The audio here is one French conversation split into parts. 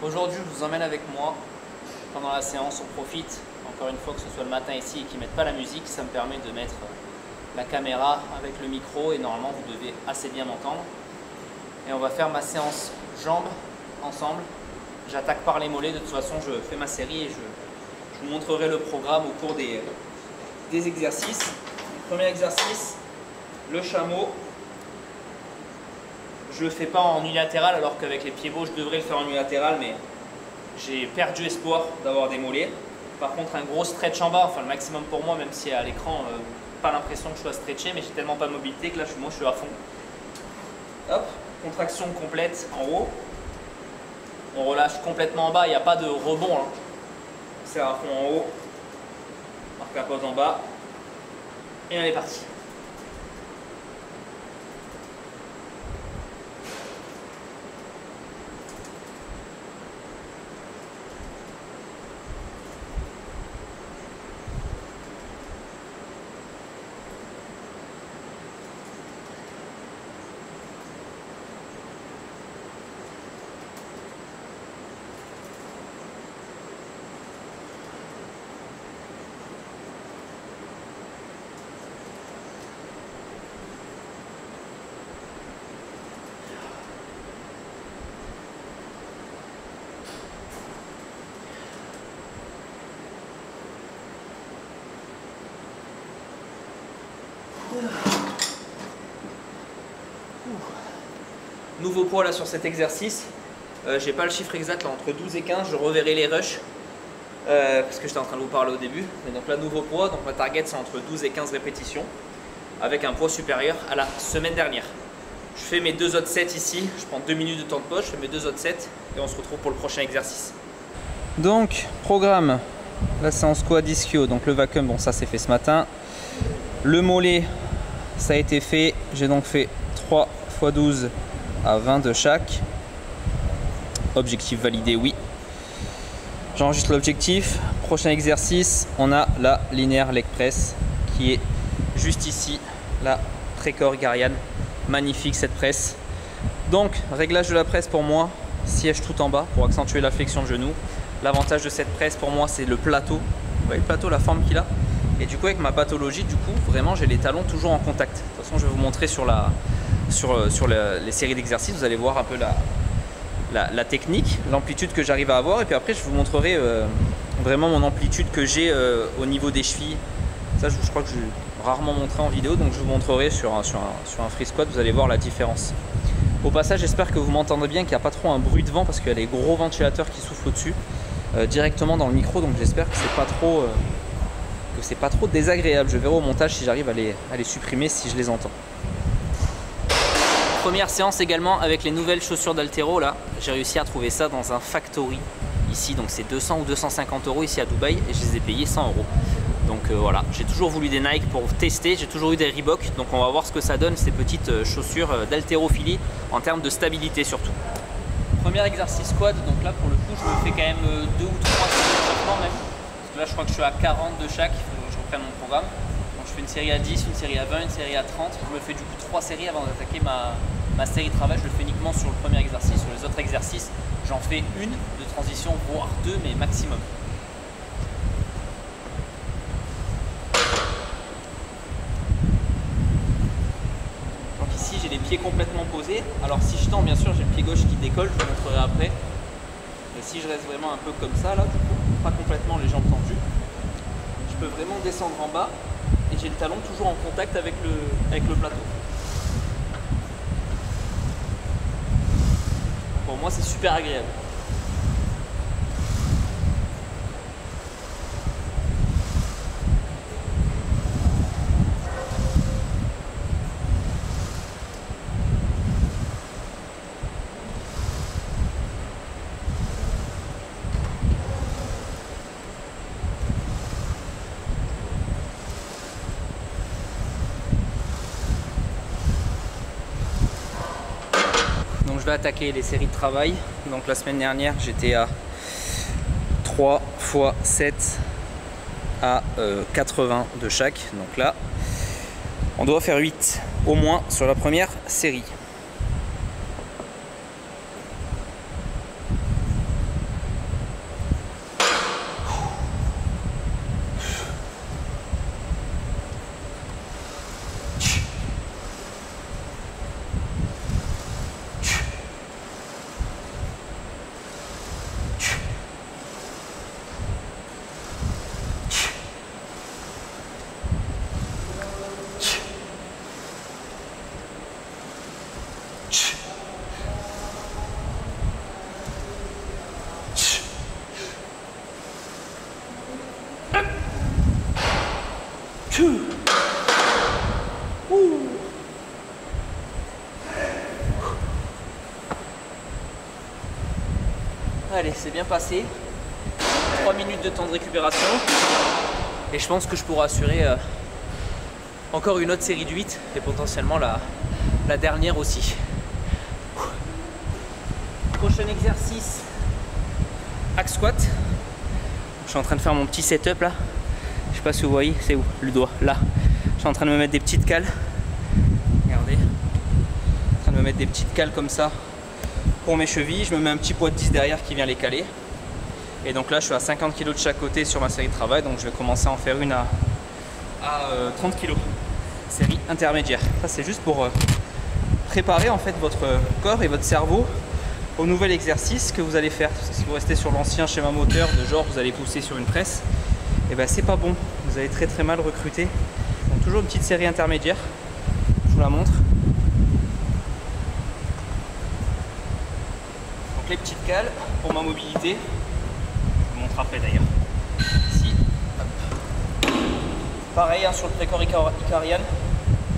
Aujourd'hui, je vous emmène avec moi. Pendant la séance, on profite, encore une fois, que ce soit le matin ici et qu'ils ne mettent pas la musique. Ça me permet de mettre la caméra avec le micro et normalement, vous devez assez bien m'entendre. Et on va faire ma séance jambes ensemble. J'attaque par les mollets. De toute façon, je fais ma série et je, vous montrerai le programme au cours des, des exercices. Premier exercice, le chameau. Je le fais pas en unilatéral alors qu'avec les pieds beaux je devrais le faire en unilatéral mais j'ai perdu espoir d'avoir des mollets. Par contre un gros stretch en bas, enfin le maximum pour moi même si à l'écran euh, pas l'impression que je sois stretché mais j'ai tellement pas de mobilité que là moi je suis à fond. Hop, contraction complète en haut. On relâche complètement en bas, il n'y a pas de rebond. Hein. Serre à fond en haut. Marque la pause en bas. Et on est parti. Nouveau poids là sur cet exercice. Euh, J'ai pas le chiffre exact là, entre 12 et 15, je reverrai les rushs. Euh, parce que j'étais en train de vous parler au début. Mais donc là, nouveau poids, donc ma target c'est entre 12 et 15 répétitions. Avec un poids supérieur à la semaine dernière. Je fais mes deux autres sets ici, je prends deux minutes de temps de poche, je fais mes deux autres sets et on se retrouve pour le prochain exercice. Donc, programme, la séance quad ischio, donc le vacuum, bon ça c'est fait ce matin. Le mollet, ça a été fait, j'ai donc fait 3 x 12 à 20 de chaque. Objectif validé, oui. J'enregistre l'objectif. Prochain exercice, on a la linéaire leg press qui est juste ici, la Trécor Garian. Magnifique cette presse. Donc, réglage de la presse pour moi, siège tout en bas pour accentuer la flexion de genou. L'avantage de cette presse pour moi, c'est le plateau. Vous voyez le plateau, la forme qu'il a? Et du coup, avec ma pathologie, du coup, vraiment, j'ai les talons toujours en contact. De toute façon, je vais vous montrer sur, la, sur, euh, sur les séries d'exercices, vous allez voir un peu la, la, technique, l'amplitude que j'arrive à avoir. Et puis après, je vous montrerai euh, vraiment mon amplitude que j'ai euh, au niveau des chevilles. Ça, je, crois que je rarement montré en vidéo, donc je vous montrerai sur un, sur sur un free squat, vous allez voir la différence. Au passage, j'espère que vous m'entendez bien, qu'il n'y a pas trop un bruit de vent parce qu'il y a les gros ventilateurs qui soufflent au-dessus directement dans le micro, donc j'espère que c'est pas trop que c'est pas trop désagréable. Je verrai au montage si j'arrive à les, à les supprimer si je les entends. Première séance également avec les nouvelles chaussures d'Altero là. J'ai réussi à trouver ça dans un factory ici, donc c'est 200 ou 250 euros ici à Dubaï et je les ai payés 100 euros. Donc euh, voilà, j'ai toujours voulu des Nike pour tester, j'ai toujours eu des Reebok, donc on va voir ce que ça donne ces petites euh, chaussures euh, d'haltérophilie en termes de stabilité surtout. Premier exercice quad, donc là pour le coup je me fais quand même deux ou trois séries même, parce que là je crois que je suis à 40 de chaque, mon programme. Donc je fais une série à 10, une série à 20, une série à 30, je me fais du coup trois séries avant d'attaquer ma, série de travail, je le fais uniquement sur le premier exercice, sur les autres exercices j'en fais une de transition, voire deux mais maximum. j'ai les pieds complètement posés. Alors si je tends, bien sûr, j'ai le pied gauche qui décolle, je vous montrerai après. Et si je reste vraiment un peu comme ça, là, du coup, pas complètement les jambes tendues, peux vraiment descendre en bas et j'ai le talon toujours en contact avec le, avec le plateau. Pour moi, c'est super agréable. Attaquer les séries de travail. Donc la semaine dernière, j'étais à 3 x 7 à 80 euh, de chaque. Donc là, on doit faire 8 au moins sur la première série. C'est bien passé. 3 minutes de temps de récupération. Et je pense que je pourrai assurer euh, encore une autre série de 8 et potentiellement la, dernière aussi. Prochain exercice, hack squat. Je suis en train de faire mon petit setup là. Je sais pas si vous voyez, c'est où? Le doigt, là. Je suis en train de me mettre des petites cales. Regardez. En train de me mettre des petites cales comme ça pour mes chevilles. Je me mets un petit poids de 10 derrière qui vient les caler. Et donc là, je suis à 50 kg de chaque côté sur ma série de travail. Donc je vais commencer à en faire une à, 30 kg. Série intermédiaire. Ça, c'est juste pour euh, préparer en fait votre corps et votre cerveau au nouvel exercice que vous allez faire. si vous restez sur l'ancien schéma moteur de genre vous allez pousser sur une presse, et eh ben c'est pas bon. Vous allez très très mal recruter. Donc toujours une petite série intermédiaire. Je vous la montre. Les petites cales pour ma mobilité. Je vous montre après d'ailleurs. Ici. Pareil hein, sur le précor icarian.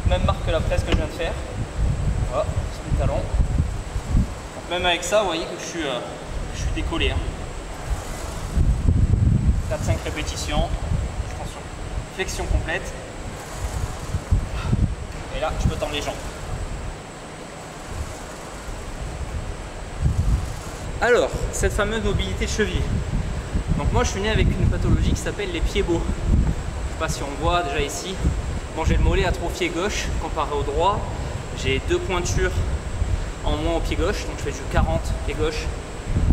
Même marque que la presse que je viens de faire. Voilà, c'est le talon. même avec ça, vous voyez que je suis, euh, je suis décollé. 4-5 hein. répétitions. Attention. Flexion complète. Et là, je peux tendre les jambes. Alors, cette fameuse mobilité de cheville. Donc moi, je suis né avec une pathologie qui s'appelle les pieds beaux. Je sais pas si on voit déjà ici. Bon, j'ai le mollet atrophié gauche comparé au droit. J'ai deux pointures en moins au pied gauche, donc je fais du 40 pied gauche,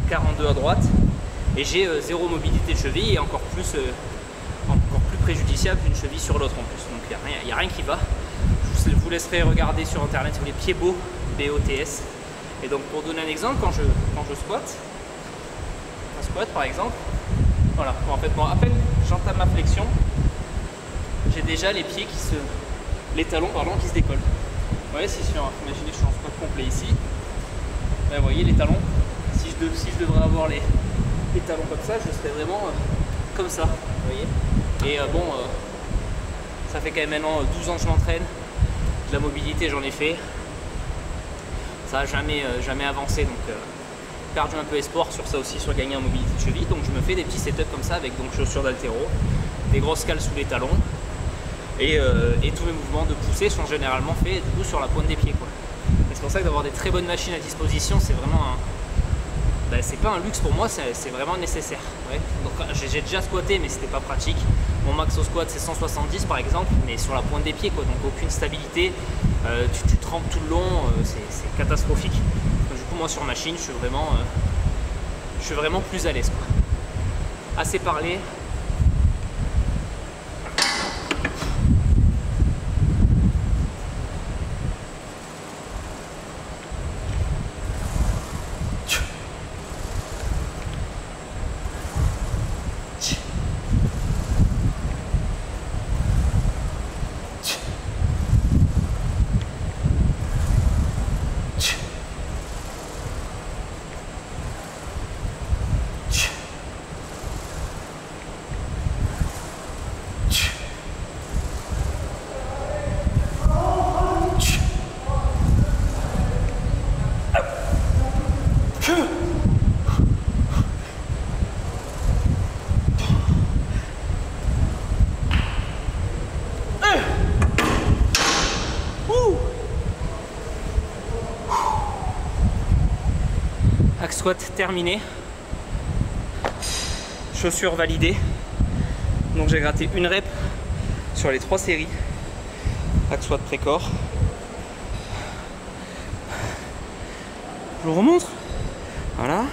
42 à droite. Et j'ai euh, zéro mobilité de cheville et encore plus, euh, encore plus préjudiciable qu'une cheville sur l'autre en plus. Donc il n'y a, rien qui va. Je vous laisserai regarder sur internet les pieds beaux, BOTS. Et donc pour donner un exemple, quand je, squatte, un squat par exemple, voilà, en fait à peine j'entame ma flexion, j'ai déjà les pieds qui se. les talons pardon qui se décollent. Vous voyez, si imaginez je suis en squat complet ici, vous voyez les talons, si je, si je devrais avoir les, les, talons comme ça, je serais vraiment euh, comme ça, vous voyez. Et euh, bon, euh, ça fait quand même maintenant 12 ans que je m'entraîne, de la mobilité j'en ai fait, ça n'a jamais, jamais avancé, donc perdu un peu espoir sur ça aussi, sur gagner en mobilité de cheville, donc je me fais des petits setups comme ça avec donc chaussures d'altéro, des grosses cales sous les talons, euh, et, tous mes mouvements de poussée sont généralement faits du coup sur la pointe des pieds. C'est pour ça que d'avoir des très bonnes machines à disposition, c'est vraiment un... Ben, c'est pas un luxe pour moi, c'est vraiment nécessaire. j'ai déjà squatté, mais c'était pas pratique. Mon max au squat c'est 170 par exemple, mais sur la pointe des pieds, quoi, donc aucune stabilité. Euh, tu, trempes tout le long, euh, c'est catastrophique. du coup, moi sur machine, je suis vraiment, je suis vraiment plus à l'aise. Assez parlé, terminé. Chaussures validées. Donc j'ai gratté une rep sur les trois séries. Axe squat pré-corps. Je vous remontre. Voilà.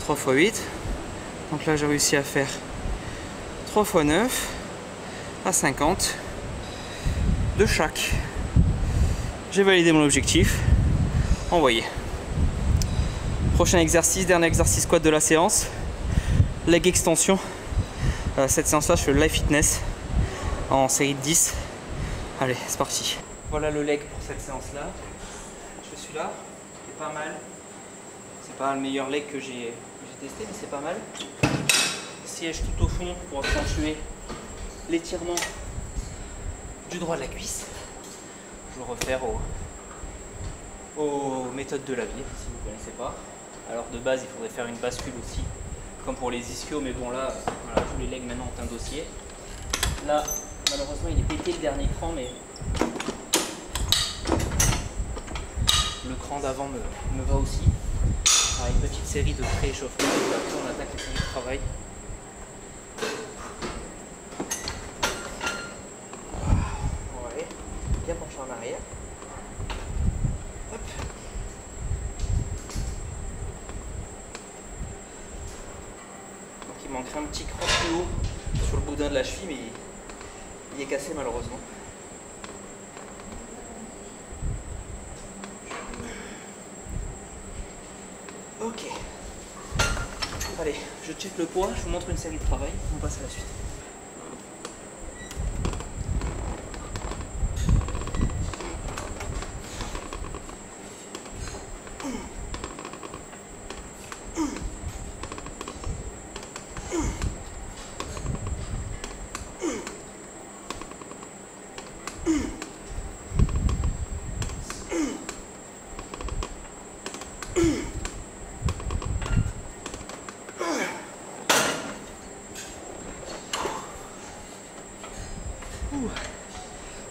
3 x 8. Donc là j'ai réussi à faire 3 x 9 à 50 de chaque. J'ai validé mon objectif. Envoyé. Prochain exercice, dernier exercice squat de la séance. Leg extension. Euh, cette séance-là, je fais le live fitness en série de 10. Allez, c'est parti. Voilà le leg pour cette séance-là. Je fais celui-là, c'est pas mal. C'est pas le meilleur leg que j'ai testé, mais c'est pas mal. Siège tout au fond pour accentuer l'étirement du droit de la cuisse. Je vais refaire aux, méthodes de lavier, si vous ne connaissez pas. Alors de base, il faudrait faire une bascule aussi, comme pour les ischios, mais bon là, tous les legs maintenant ont un dossier. Là, malheureusement, il est pété le dernier cran, mais le cran d'avant me, va aussi. une petite série de pré-échauffements, on attaque de travail. bien penché en arrière. Hop. Donc il manquerait un petit cran plus haut sur le boudin de la cheville, mais il, est cassé malheureusement. Ok. Allez, je check le poids, je vous montre une série de travail, on passe à la suite.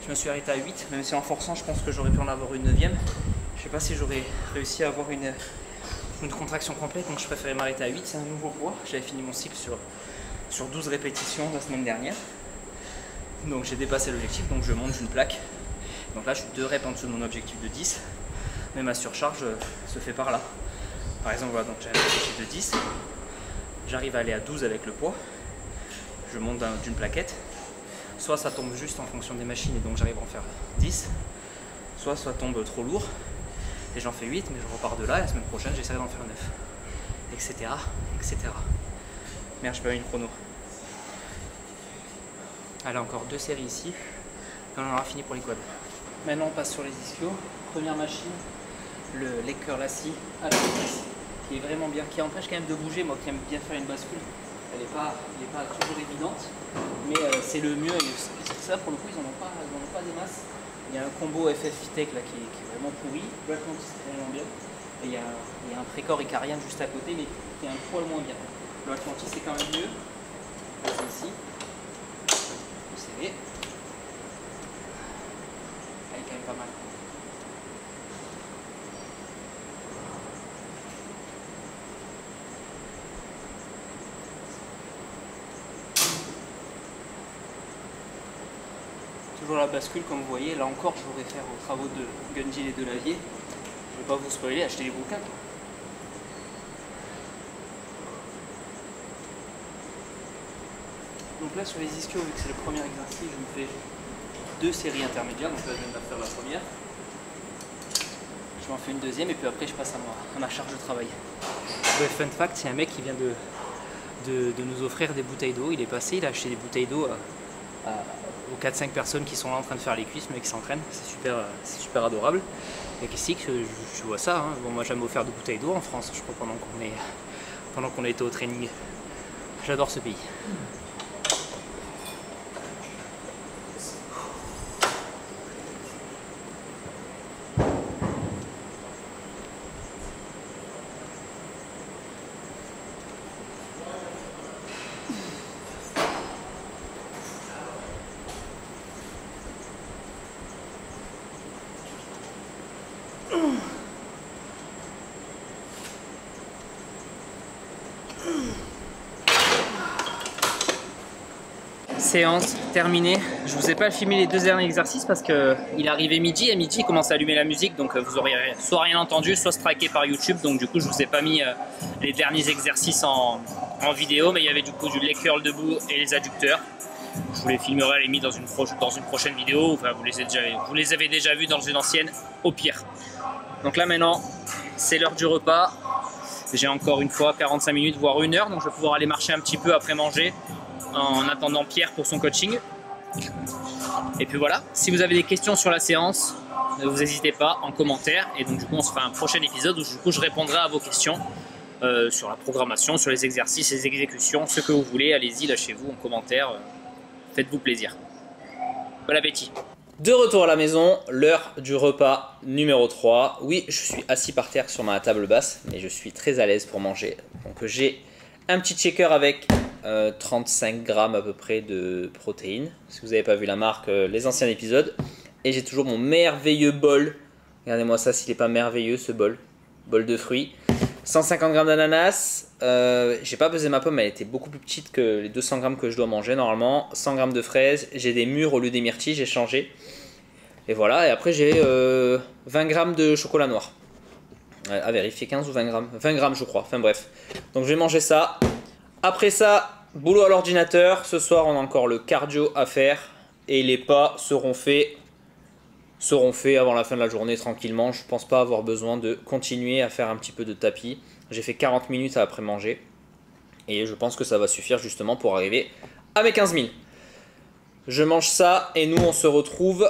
Je me suis arrêté à 8, même si en forçant, je pense que j'aurais pu en avoir une neuvième. Je sais pas si j'aurais réussi à avoir une, une contraction complète, donc je préférais m'arrêter à 8. C'est un nouveau poids. J'avais fini mon cycle sur, sur 12 répétitions la semaine dernière. Donc j'ai dépassé l'objectif, donc je monte une plaque. Donc là, je suis deux reps en dessous de mon objectif de 10, mais ma surcharge euh, se fait par là. Par exemple, voilà, donc j'ai un objectif de 10, j'arrive à aller à 12 avec le poids, je monte d'une plaquette, soit ça tombe juste en fonction des machines et donc j'arrive à en faire 10, soit ça tombe trop lourd et j'en fais 8 mais je repars de là et la semaine prochaine j'essaierai d'en faire 9, etc. etc. Merde, je pas une chrono. Allez, encore deux séries ici et on aura fini pour les quads. Maintenant on passe sur les ischios. Première machine, le leg curl à qui est vraiment bien, qui empêche quand même de bouger, moi qui aime bien faire une bascule elle n'est pas, toujours évidente, mais euh, c'est le mieux. Et ça, pour le coup, ils n'en ont, pas, ont pas des masses. Il y a un combo FF Fitech là, qui, est, vraiment pourri, l'Atlantis c'est vraiment bien, et il y, a, un précor icarien juste à côté, mais qui est un poil moins bien. L'Atlantis c'est quand même mieux. C'est ici. Le CV. Elle est quand même pas mal. Toujours la bascule comme vous voyez. Là encore, je vous réfère aux travaux de Gunjil et de Lavier. Je ne vais pas vous spoiler, achetez les bouquins. Donc là, sur les ischios, vu que c'est le premier exercice, je me fais deux séries intermédiaires. Donc là, je viens de faire la première. Je m'en fais une deuxième et puis après, je passe à ma, charge de travail. Le fun fact, c'est un mec qui vient de, nous offrir des bouteilles d'eau. Il est passé, il a acheté des bouteilles d'eau à aux 4-5 personnes qui sont là en train de faire les cuisses, mais qui s'entraînent. C'est super, c'est super adorable. Et qu'ici, je, je vois ça. Hein. Bon, moi, jamais offert de bouteilles d'eau en France, je crois, pendant qu'on est, pendant qu'on était au training. J'adore ce pays. Séance terminée. Je vous ai pas filmé les deux derniers exercices parce que il arrivé midi et midi il commence à allumer la musique donc euh, vous auriez soit rien entendu soit striké par YouTube donc du coup je vous ai pas mis euh, les derniers exercices en, vidéo mais il y avait du coup du leg curl debout et les adducteurs. Je vous les filmerai à la dans une, dans une prochaine vidéo, enfin vous les, avez déjà, vous les avez déjà vus dans une ancienne au pire. Donc là maintenant c'est l'heure du repas. J'ai encore une fois 45 minutes voire une heure donc je vais pouvoir aller marcher un petit peu après manger en attendant Pierre pour son coaching. Et puis voilà, si vous avez des questions sur la séance, ne vous hésitez pas en commentaire. Et donc du coup, on se fera un prochain épisode où du coup, je répondrai à vos questions euh, sur la programmation, sur les exercices, les exécutions, ce que vous voulez. Allez-y, lâchez-vous en commentaire. Faites-vous plaisir. Bon appétit. De retour à la maison, l'heure du repas numéro 3. Oui, je suis assis par terre sur ma table basse, mais je suis très à l'aise pour manger. Donc j'ai un petit shaker avec 35 euh, grammes à peu près de protéines. Si vous n'avez pas vu la marque, euh, les anciens épisodes. Et j'ai toujours mon merveilleux bol. Regardez-moi ça s'il n'est pas merveilleux ce bol. Bol de fruits. 150 grammes d'ananas. Euh, j'ai pas pesé ma pomme, elle était beaucoup plus petite que les 200 grammes que je dois manger normalement. 100 grammes de fraises. J'ai des mûres au lieu des myrtilles, j'ai changé. Et voilà, et après j'ai 20 euh, grammes de chocolat noir. À vérifier, 15 ou 20 grammes 20 grammes je crois, enfin bref. Donc je vais manger ça. Après ça, boulot à l'ordinateur. Ce soir on a encore le cardio à faire. Et les pas seront faits seront faits avant la fin de la journée tranquillement. Je pense pas avoir besoin de continuer à faire un petit peu de tapis. J'ai fait 40 minutes après manger. Et je pense que ça va suffire justement pour arriver à mes 15 000. Je mange ça et nous on se retrouve